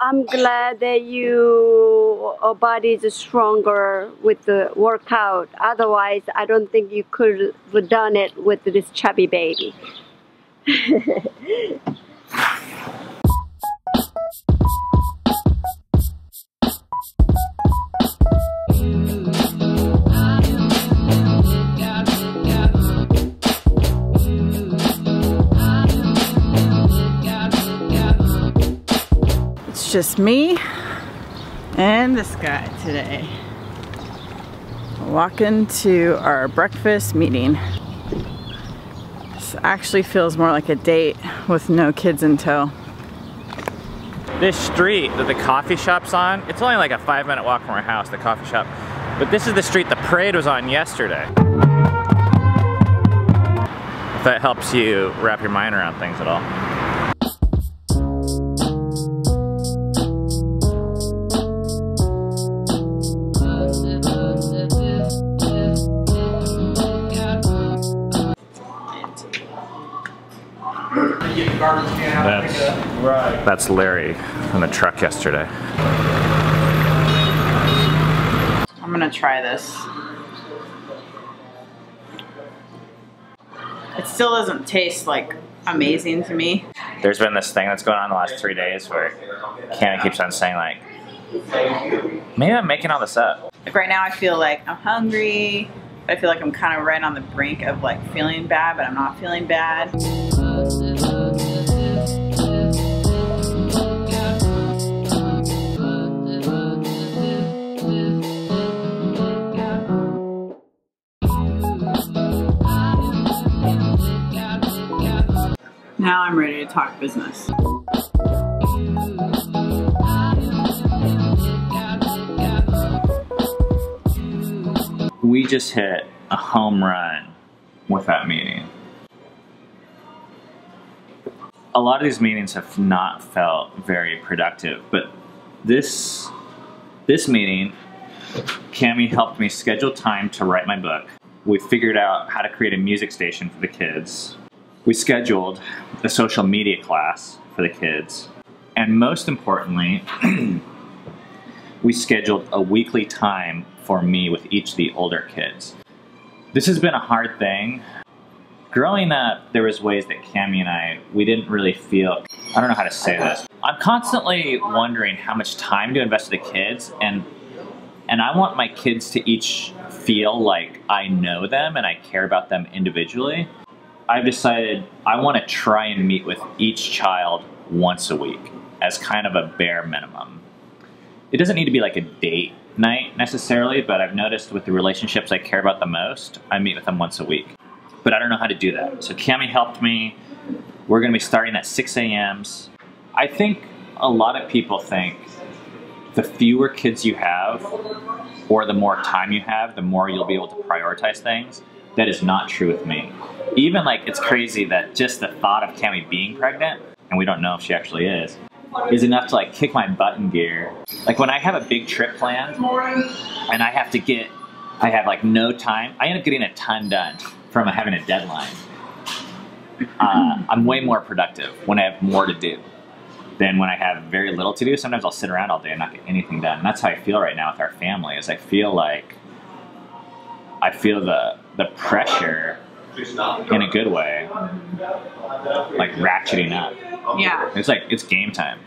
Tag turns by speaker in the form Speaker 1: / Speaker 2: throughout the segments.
Speaker 1: I'm glad that you uh, body is stronger with the workout. Otherwise, I don't think you could have done it with this chubby baby.
Speaker 2: Just me and this guy today. Walking to our breakfast meeting. This actually feels more like a date with no kids in tow.
Speaker 3: This street that the coffee shop's on, it's only like a five minute walk from our house, the coffee shop. But this is the street the parade was on yesterday. If that helps you wrap your mind around things at all. That's Larry in the truck yesterday.
Speaker 2: I'm gonna try this. It still doesn't taste like amazing to me.
Speaker 3: There's been this thing that's going on the last three days where Kami keeps on saying like, maybe I'm making all this up.
Speaker 2: Like right now I feel like I'm hungry. I feel like I'm kind of right on the brink of like feeling bad, but I'm not feeling bad. Talk business.
Speaker 3: We just hit a home run with that meeting. A lot of these meetings have not felt very productive, but this this meeting, Kami helped me schedule time to write my book. We figured out how to create a music station for the kids. We scheduled a social media class for the kids. And most importantly, we scheduled a weekly time for me with each of the older kids. This has been a hard thing. Growing up, there was ways that Kami and I, we didn't really feel, I don't know how to say this. I'm constantly wondering how much time to invest in the kids and and I want my kids to each feel like I know them and I care about them individually. I've decided I want to try and meet with each child once a week as kind of a bare minimum. It doesn't need to be like a date night necessarily, but I've noticed with the relationships I care about the most, I meet with them once a week. But I don't know how to do that. So Kami helped me. We're going to be starting at 6 a.m.s. I think a lot of people think the fewer kids you have or the more time you have, the more you'll be able to prioritize things. That is not true with me. Even like it's crazy that just the thought of Kami being pregnant, and we don't know if she actually is, is enough to like kick my butt in gear. Like when I have a big trip planned and I have to get, I have like no time, I end up getting a ton done from having a deadline. Uh, I'm way more productive when I have more to do than when I have very little to do. Sometimes I'll sit around all day and not get anything done. And that's how I feel right now with our family. Is I feel like I feel the the pressure in a good way, like ratcheting up.
Speaker 2: Yeah.
Speaker 3: It's like it's game time.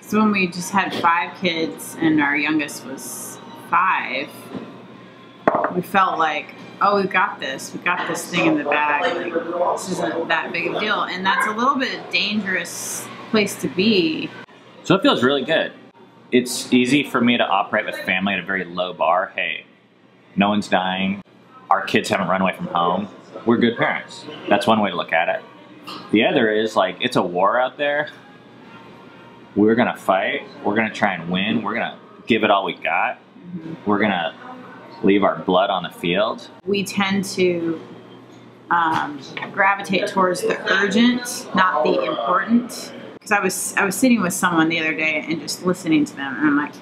Speaker 2: So when we just had five kids and our youngest was five, we felt like, oh, we've got this. We've got this thing in the bag. Like, this isn't that big of a deal. And that's a little bit dangerous place to be.
Speaker 3: So it feels really good. It's easy for me to operate with family at a very low bar. Hey, no one's dying. Our kids haven't run away from home. We're good parents. That's one way to look at it. The other is like, it's a war out there. We're gonna fight. We're gonna try and win. We're gonna give it all we got. We're gonna leave our blood on the field.
Speaker 2: We tend to um, gravitate towards the urgent, not the important. Because I was I was sitting with someone the other day and just listening to them, and I'm like,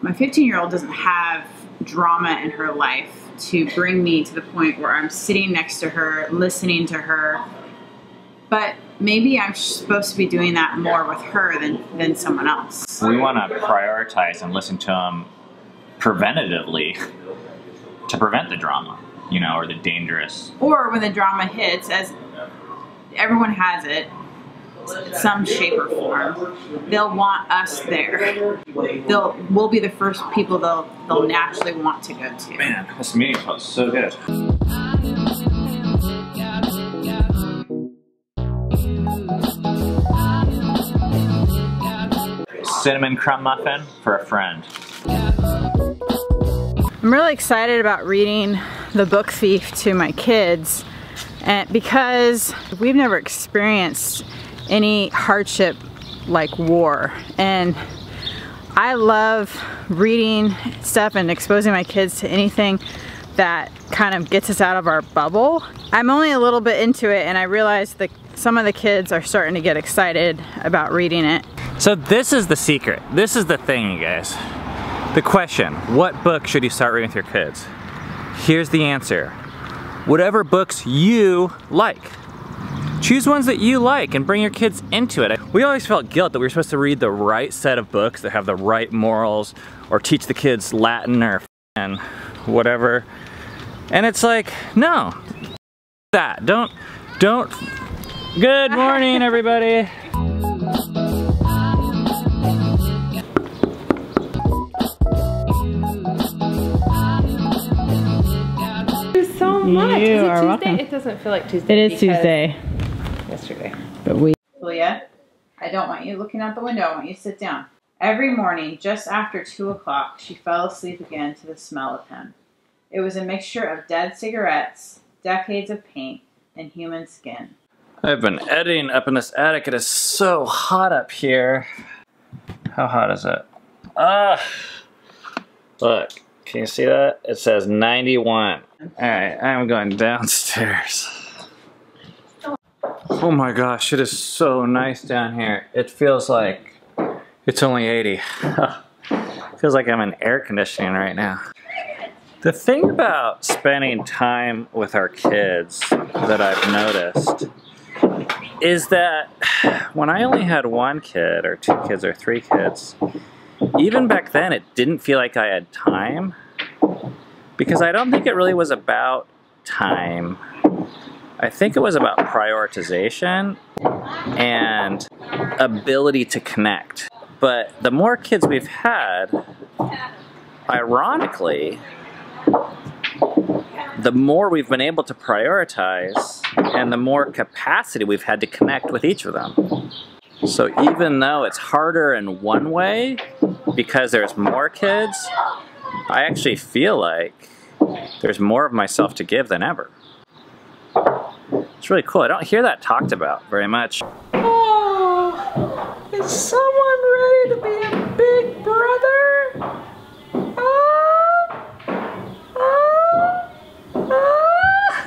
Speaker 2: my 15 year old doesn't have drama in her life to bring me to the point where I'm sitting next to her, listening to her, but maybe I'm supposed to be doing that more with her than than someone else.
Speaker 4: We want to prioritize and listen to them preventatively to prevent the drama, you know, or the dangerous.
Speaker 2: Or when the drama hits, as everyone has it, some shape or form, they'll want us there. They'll we'll be the first people they'll they'll naturally want to go to.
Speaker 4: Man, this meeting was so good. Cinnamon crumb muffin for a friend.
Speaker 2: I'm really excited about reading The Book Thief to my kids and because we've never experienced any hardship like war and I love reading stuff and exposing my kids to anything that kind of gets us out of our bubble. I'm only a little bit into it and I realize that some of the kids are starting to get excited about reading it.
Speaker 3: So this is the secret. This is the thing, you guys. The question, what book should you start reading with your kids? Here's the answer. Whatever books you like. Choose ones that you like and bring your kids into it. We always felt guilt that we were supposed to read the right set of books that have the right morals or teach the kids Latin or and whatever. And it's like, no, that. Don't, don't. Good morning, everybody.
Speaker 5: so much.
Speaker 2: You
Speaker 5: is it
Speaker 2: are
Speaker 5: Tuesday?
Speaker 2: welcome.
Speaker 5: It doesn't feel like Tuesday.
Speaker 2: It is Tuesday,
Speaker 5: Yesterday.
Speaker 2: but we. Julia, I don't want you looking out the window. I want you to sit down. Every morning, just after two o'clock, she fell asleep again to the smell of him. It was a mixture of dead cigarettes, decades of paint, and human skin.
Speaker 3: I've been editing up in this attic. It is so hot up here. How hot is it? Ah! Look, can you see that? It says 91. Alright, I'm going downstairs. Oh my gosh, it is so nice down here. It feels like it's only 80. feels like I'm in air conditioning right now. The thing about spending time with our kids that I've noticed is that when I only had one kid, or two kids, or three kids, even back then it didn't feel like I had time because I don't think it really was about time. I think it was about prioritization and ability to connect. But the more kids we've had, ironically, the more we've been able to prioritize and the more capacity we've had to connect with each of them. So even though it's harder in one way because there's more kids, I actually feel like there's more of myself to give than ever. It's really cool. I don't hear that talked about very much.
Speaker 5: Oh, is someone ready to be a big brother? Ah, ah, ah.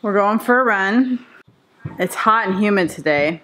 Speaker 2: We're going for a run. It's hot and humid today.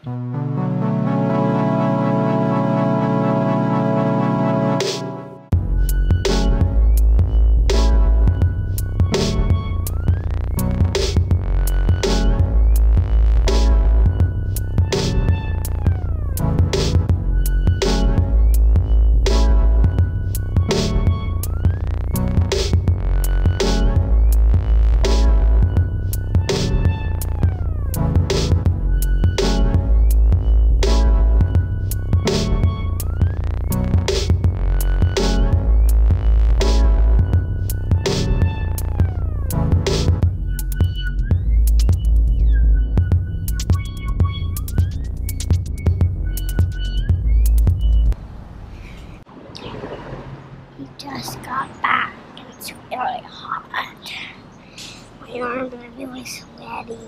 Speaker 6: Just got back and it's really hot. My arms are really sweaty.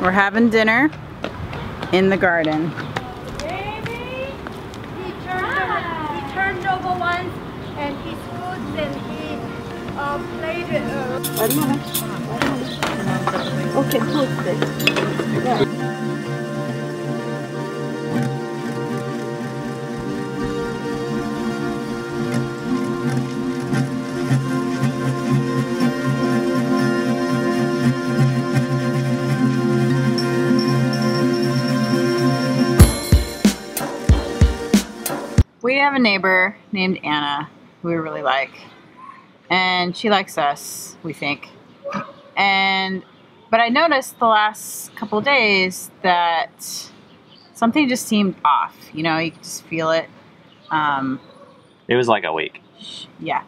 Speaker 2: We're having dinner in the garden.
Speaker 7: Baby, he turned over, he turned over once, and his food, and he uh, played uh,
Speaker 2: we have a neighbor named Anna who we really like, and she likes us, we think. And but I noticed the last couple days that something just seemed off. You know, you could just feel it. Um,
Speaker 4: It was like a week.
Speaker 2: yeah.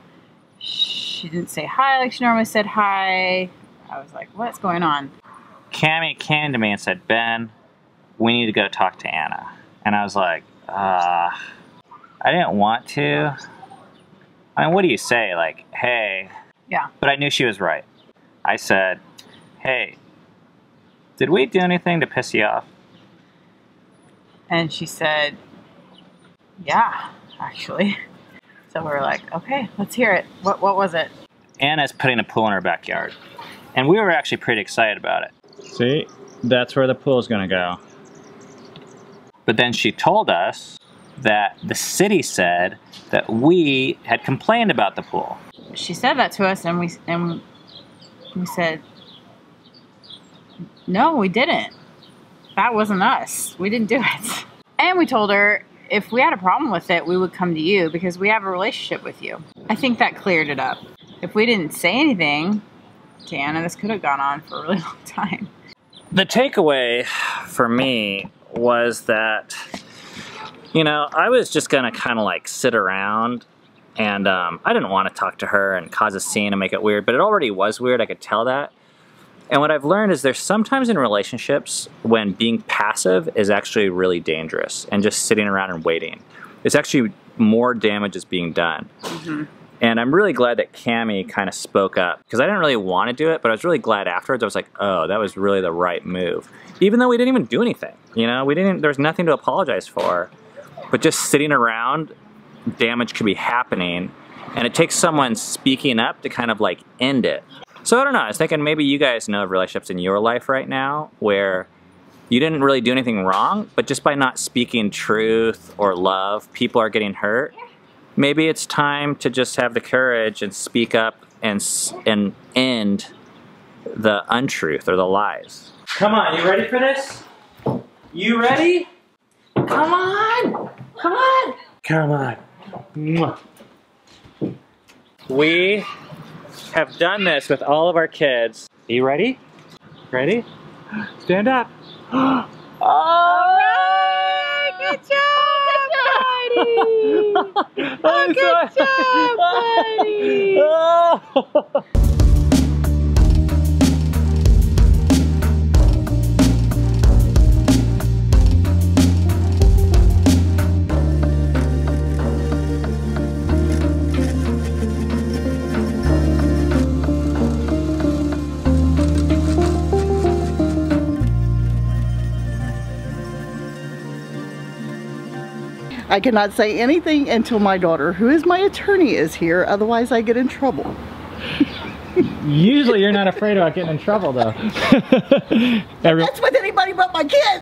Speaker 2: She didn't say hi like she normally said hi. I was like, what's going on?
Speaker 4: Kami came to me and said, Ben, we need to go talk to Anna. And I was like, uh, I didn't want to. I mean, what do you say? Like, hey.
Speaker 2: Yeah.
Speaker 4: But I knew she was right. I said, hey, did we do anything to piss you off?
Speaker 2: And she said, yeah, actually. So we were like, okay, let's hear it. What, what was it?
Speaker 4: Anna's putting a pool in her backyard. And we were actually pretty excited about it.
Speaker 3: See, that's where the pool's gonna go.
Speaker 4: But then she told us that the city said that we had complained about the pool.
Speaker 2: She said that to us, and we and we said, no, we didn't. That wasn't us. We didn't do it. And we told her if we had a problem with it, we would come to you because we have a relationship with you. I think that cleared it up. If we didn't say anything to Anna, this could have gone on for a really long time.
Speaker 3: The takeaway for me was that, you know, I was just gonna kind of like sit around and um, I didn't want to talk to her and cause a scene and make it weird, but it already was weird. I could tell that. And what I've learned is there's sometimes in relationships when being passive is actually really dangerous and just sitting around and waiting. It's actually more damage is being done. And I'm really glad that Kami kind of spoke up because I didn't really want to do it, but I was really glad afterwards. I was like, oh, that was really the right move. Even though we didn't even do anything, you know, we didn't, there's nothing to apologize for. But just sitting around, damage could be happening. And it takes someone speaking up to kind of like end it. So I don't know. I was thinking maybe you guys know of relationships in your life right now where you didn't really do anything wrong, but just by not speaking truth or love, people are getting hurt. Maybe it's time to just have the courage and speak up and and end the untruth or the lies. Come on, you ready for this? You ready? Come on! Come on! Come on. Mwah. We have done this with all of our kids. Are You ready? Ready? Stand up. all right! Good job! buddy. Oh, good job, buddy!
Speaker 8: I cannot say anything until my daughter, who is my attorney, is here. Otherwise, I get in trouble.
Speaker 3: Usually you're not afraid about getting in trouble though. Every-
Speaker 8: That's with anybody but my kids.